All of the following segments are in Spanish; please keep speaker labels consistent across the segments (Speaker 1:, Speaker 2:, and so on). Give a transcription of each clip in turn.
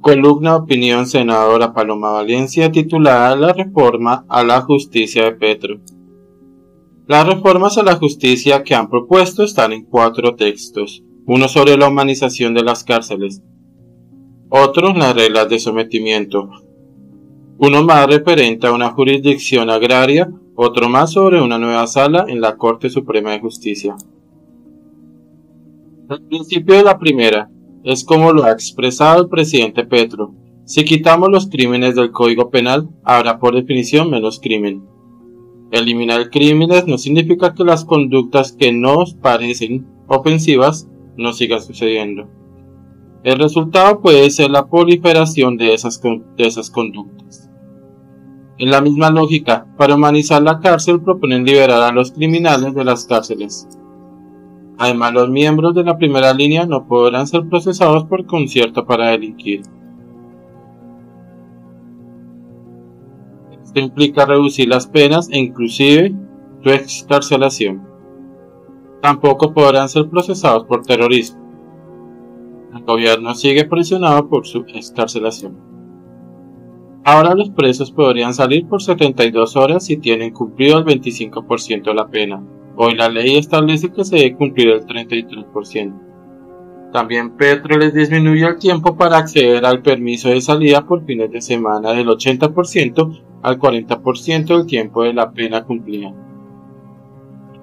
Speaker 1: Columna Opinión Senadora Paloma Valencia titulada La reforma a la justicia de Petro. Las reformas a la justicia que han propuesto están en cuatro textos. Uno sobre la humanización de las cárceles. Otro las reglas de sometimiento. Uno más referente a una jurisdicción agraria. Otro más sobre una nueva sala en la Corte Suprema de Justicia. El principio de la primera es como lo ha expresado el presidente Petro. Si quitamos los crímenes del Código Penal, habrá por definición menos crimen. Eliminar crímenes no significa que las conductas que nos parecen ofensivas no sigan sucediendo. El resultado puede ser la proliferación de esas, de esas conductas. En la misma lógica, para humanizar la cárcel proponen liberar a los criminales de las cárceles. Además, los miembros de la primera línea no podrán ser procesados por concierto para delinquir. Esto implica reducir las penas e inclusive su excarcelación. Tampoco podrán ser procesados por terrorismo. El gobierno sigue presionado por su excarcelación. Ahora los presos podrían salir por 72 horas si tienen cumplido el 25% de la pena. Hoy la ley establece que se debe cumplir el 33%. También Petro les disminuye el tiempo para acceder al permiso de salida por fines de semana del 80% al 40% del tiempo de la pena cumplida.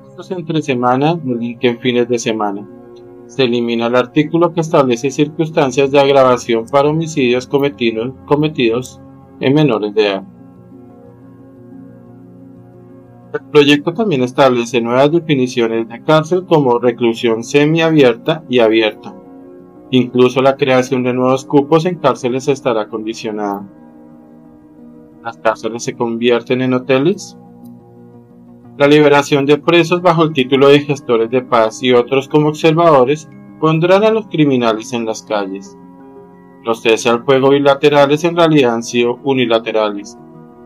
Speaker 1: Estos entre semana en fines de semana. Se elimina el artículo que establece circunstancias de agravación para homicidios cometidos, cometidos en menores de edad. El proyecto también establece nuevas definiciones de cárcel como reclusión semiabierta y abierta. Incluso la creación de nuevos cupos en cárceles estará condicionada las cárceles se convierten en hoteles. La liberación de presos bajo el título de gestores de paz y otros como observadores pondrán a los criminales en las calles. Los cese al fuego bilaterales en realidad han sido unilaterales.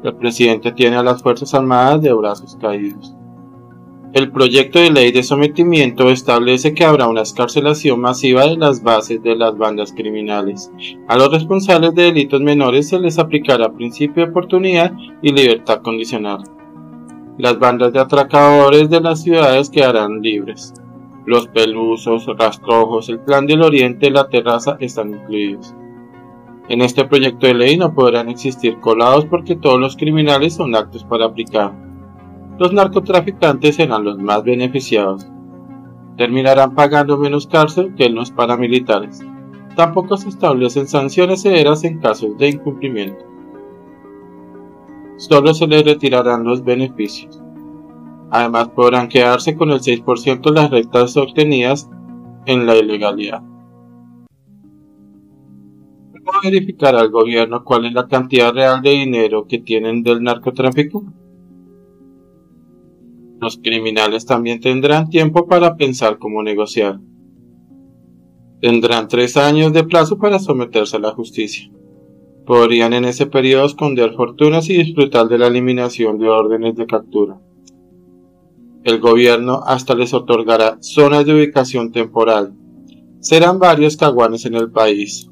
Speaker 1: El presidente tiene a las Fuerzas Armadas de brazos caídos. El proyecto de ley de sometimiento establece que habrá una escarcelación masiva de las bases de las bandas criminales. A los responsables de delitos menores se les aplicará principio de oportunidad y libertad condicional. Las bandas de atracadores de las ciudades quedarán libres. Los pelusos, rastrojos, el plan del oriente y la terraza están incluidos. En este proyecto de ley no podrán existir colados porque todos los criminales son actos para aplicar los narcotraficantes serán los más beneficiados. Terminarán pagando menos cárcel que los paramilitares. Tampoco se establecen sanciones severas en casos de incumplimiento. Solo se les retirarán los beneficios. Además podrán quedarse con el 6% de las rentas obtenidas en la ilegalidad. ¿Cómo verificar al gobierno cuál es la cantidad real de dinero que tienen del narcotráfico? Los criminales también tendrán tiempo para pensar cómo negociar. Tendrán tres años de plazo para someterse a la justicia. Podrían en ese periodo esconder fortunas y disfrutar de la eliminación de órdenes de captura. El gobierno hasta les otorgará zonas de ubicación temporal. Serán varios caguanes en el país.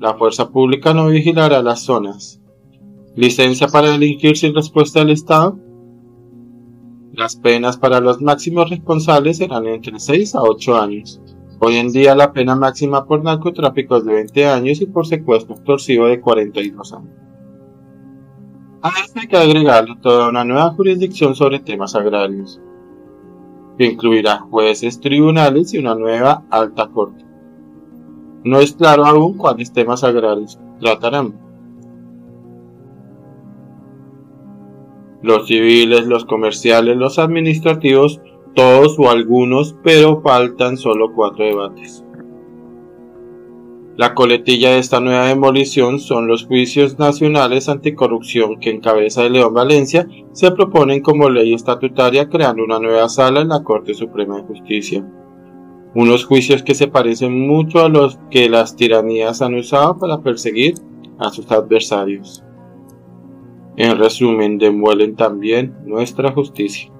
Speaker 1: La fuerza pública no vigilará las zonas. Licencia para delinquir sin respuesta del Estado las penas para los máximos responsables serán entre 6 a 8 años. Hoy en día la pena máxima por narcotráfico es de 20 años y por secuestro extorsivo de 42 años. A esto hay que agregarle toda una nueva jurisdicción sobre temas agrarios, que incluirá jueces, tribunales y una nueva alta corte. No es claro aún cuáles temas agrarios tratarán. los civiles, los comerciales, los administrativos, todos o algunos, pero faltan solo cuatro debates. La coletilla de esta nueva demolición son los juicios nacionales anticorrupción que en cabeza de León Valencia se proponen como ley estatutaria creando una nueva sala en la Corte Suprema de Justicia. Unos juicios que se parecen mucho a los que las tiranías han usado para perseguir a sus adversarios. En resumen, demuelen también nuestra justicia.